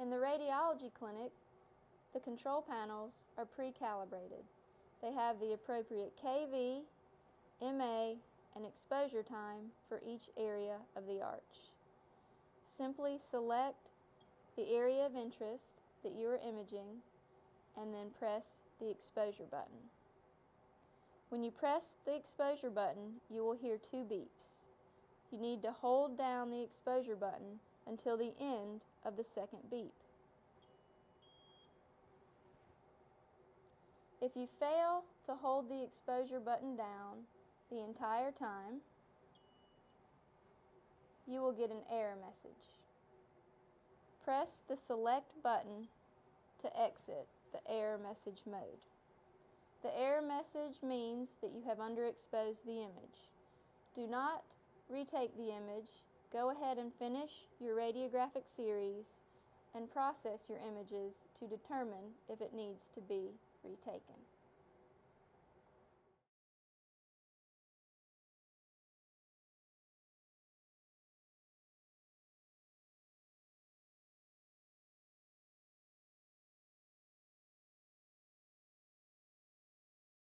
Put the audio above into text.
In the radiology clinic, the control panels are pre-calibrated. They have the appropriate KV, MA, and exposure time for each area of the arch. Simply select the area of interest that you are imaging and then press the exposure button. When you press the exposure button, you will hear two beeps. You need to hold down the exposure button until the end of the second beep. If you fail to hold the exposure button down the entire time, you will get an error message. Press the select button to exit the error message mode. The error message means that you have underexposed the image. Do not retake the image. Go ahead and finish your radiographic series and process your images to determine if it needs to be retaken.